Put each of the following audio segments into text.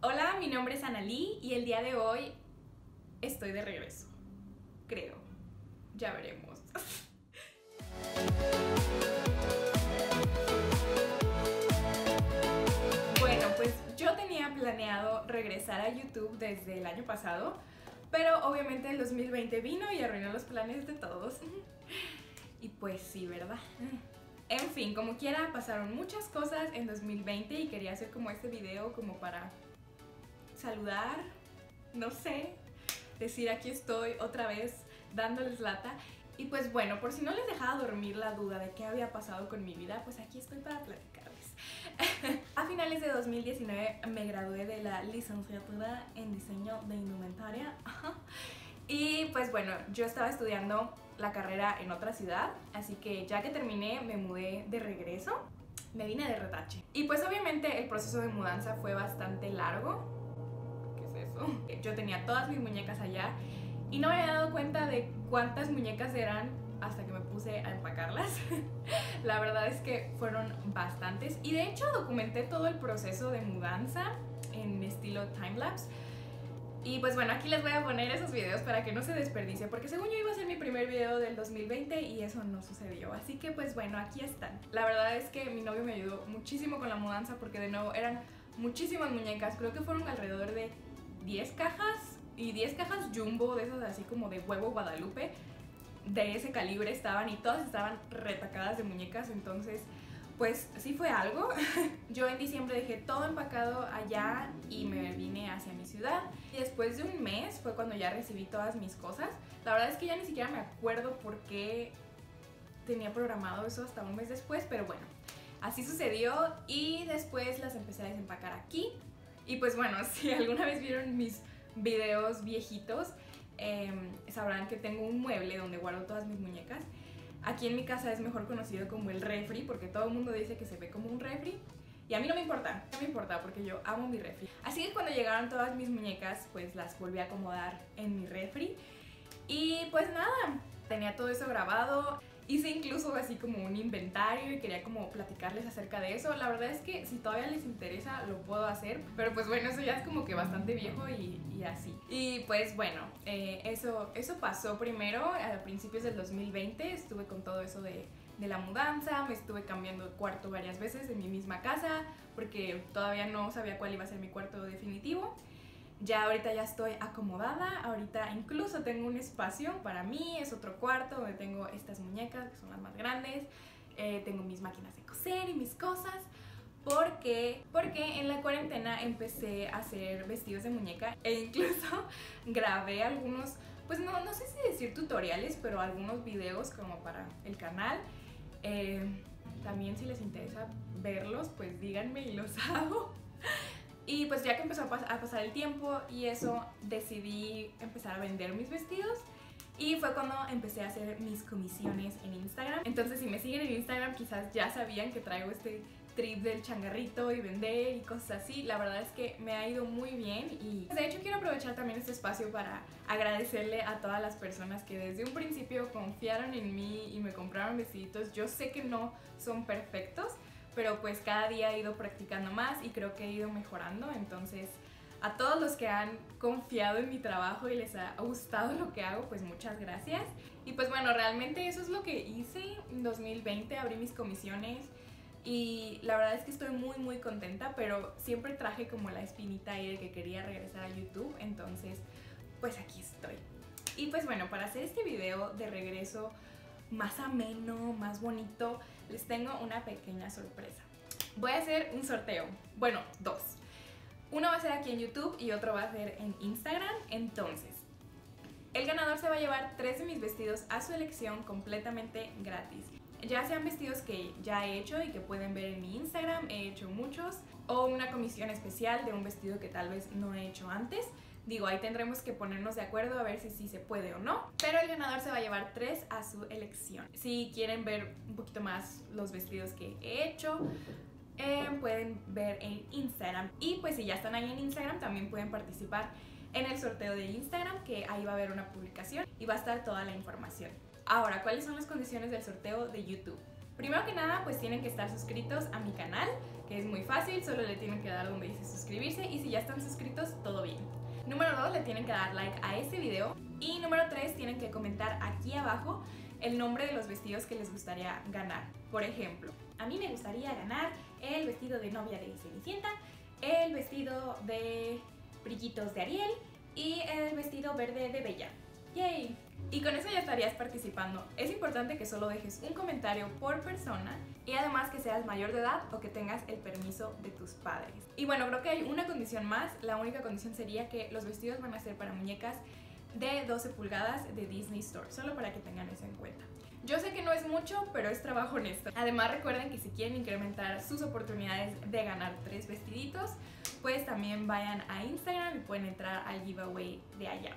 Hola, mi nombre es Analí y el día de hoy estoy de regreso. Creo. Ya veremos. Bueno, pues yo tenía planeado regresar a YouTube desde el año pasado, pero obviamente el 2020 vino y arruinó los planes de todos. Y pues sí, ¿verdad? En fin, como quiera, pasaron muchas cosas en 2020 y quería hacer como este video como para saludar, no sé, decir aquí estoy otra vez dándoles lata. Y pues bueno, por si no les dejaba dormir la duda de qué había pasado con mi vida, pues aquí estoy para platicarles. a finales de 2019 me gradué de la licenciatura en diseño de indumentaria. y pues bueno, yo estaba estudiando la carrera en otra ciudad, así que ya que terminé me mudé de regreso, me vine de retache. Y pues obviamente el proceso de mudanza fue bastante largo. Yo tenía todas mis muñecas allá y no me había dado cuenta de cuántas muñecas eran hasta que me puse a empacarlas. la verdad es que fueron bastantes y de hecho documenté todo el proceso de mudanza en estilo timelapse y pues bueno, aquí les voy a poner esos videos para que no se desperdicie, porque según yo iba a ser mi primer video del 2020 y eso no sucedió. Así que pues bueno, aquí están. La verdad es que mi novio me ayudó muchísimo con la mudanza porque de nuevo eran muchísimas muñecas. Creo que fueron alrededor de 10 cajas y 10 cajas jumbo de esas así como de huevo Guadalupe. De ese calibre estaban y todas estaban retacadas de muñecas, entonces pues sí fue algo. Yo en diciembre dejé todo empacado allá y me vine hacia mi ciudad. Y después de un mes fue cuando ya recibí todas mis cosas. La verdad es que ya ni siquiera me acuerdo por qué tenía programado eso hasta un mes después, pero bueno, así sucedió y después las empecé a desempacar aquí. Y pues bueno, si alguna vez vieron mis videos viejitos, em, sabrán que tengo un mueble donde guardo todas mis muñecas Aquí en mi casa es mejor conocido como el refri porque todo el mundo dice que se ve como un refri. Y a mí no me importa, no me importa porque yo amo mi refri. Así que cuando llegaron todas mis muñecas, pues las volví a acomodar en mi refri. Y pues nada, tenía todo eso grabado. Hice incluso así como un inventario y quería como platicarles acerca de eso. La verdad es que si todavía les interesa lo puedo hacer, pero pues bueno, eso ya es como que bastante viejo y, así. Y pues bueno, eh, eso, eso pasó primero a principios del 2020, estuve con todo eso de, de la mudanza, me estuve cambiando de cuarto varias veces en mi misma casa porque todavía no sabía cuál iba a ser mi cuarto definitivo. Ya ahorita ya estoy acomodada, ahorita incluso tengo un espacio para mí, es otro cuarto donde tengo estas muñecas que son las más grandes, eh, tengo mis máquinas de coser y mis cosas, porque, porque en la cuarentena empecé a hacer vestidos de muñeca e incluso grabé algunos, pues no, no sé si decir tutoriales, pero algunos videos como para el canal. Eh, también si les interesa verlos, pues díganme y los hago. Y pues ya que empezó a, pasar el tiempo y eso, decidí empezar a vender mis vestidos. Y fue cuando empecé a hacer mis comisiones en Instagram. Entonces si me siguen en Instagram quizás ya sabían que traigo este trip del changarrito y vender y cosas así. La verdad es que me ha ido muy bien y de hecho quiero aprovechar también este espacio para agradecerle a todas las personas que desde un principio confiaron en mí y me compraron vestiditos. Yo sé que no son perfectos, pero pues cada día he ido practicando más y creo que he ido mejorando, entonces a todos los que han confiado en mi trabajo y les ha gustado lo que hago, pues muchas gracias. Y pues bueno, realmente eso es lo que hice en 2020, abrí mis comisiones y la verdad es que estoy muy muy contenta, pero siempre traje como la espinita ahí de que quería regresar a YouTube, entonces pues aquí estoy. Y pues bueno, para hacer este video de regreso más ameno, más bonito, les tengo una pequeña sorpresa. Voy a hacer un sorteo, bueno, dos. Uno va a ser aquí en YouTube y otro va a ser en Instagram, entonces el ganador se va a llevar tres de mis vestidos a su elección completamente gratis. Ya sean vestidos que ya he hecho y que pueden ver en mi Instagram, he hecho muchos, o una comisión especial de un vestido que tal vez no he hecho antes. Digo, ahí tendremos que ponernos de acuerdo a ver si sí se puede o no. Pero el ganador se va a llevar tres a su elección. Si quieren ver un poquito más los vestidos que he hecho, eh, pueden ver en Instagram. Y pues si ya están ahí en Instagram, también pueden participar en el sorteo de Instagram, que ahí va a haber una publicación y va a estar toda la información. Ahora, ¿cuáles son las condiciones del sorteo de YouTube? Primero que nada, pues tienen que estar suscritos a mi canal, que es muy fácil, solo le tienen que dar donde dice suscribirse y si ya están suscritos, todo bien. Número 2, le tienen que dar like a este video. Y número 3, tienen que comentar aquí abajo el nombre de los vestidos que les gustaría ganar. Por ejemplo, a mí me gustaría ganar el vestido de novia de Cenicienta, el vestido de brillitos de Ariel y el vestido verde de Bella. ¡Yay! Y con eso ya estarías participando. Es importante que solo dejes un comentario por persona y además que seas mayor de edad o que tengas el permiso de tus padres. Y bueno, creo que hay una condición más. La única condición sería que los vestidos van a ser para muñecas de 12 pulgadas de Disney Store, solo para que tengan eso en cuenta. Yo sé que no es mucho, pero es trabajo honesto. Además recuerden que si quieren incrementar sus oportunidades de ganar tres vestiditos, pues también vayan a Instagram y pueden entrar al giveaway de allá.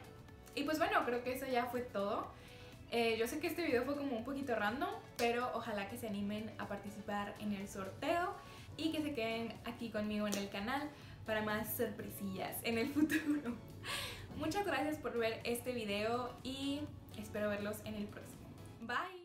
Y pues bueno, creo que eso ya fue todo. Eh, yo sé que este video fue como un poquito random, pero ojalá que se animen a participar en el sorteo y que se queden aquí conmigo en el canal para más sorpresillas en el futuro. Muchas gracias por ver este video y espero verlos en el próximo. Bye!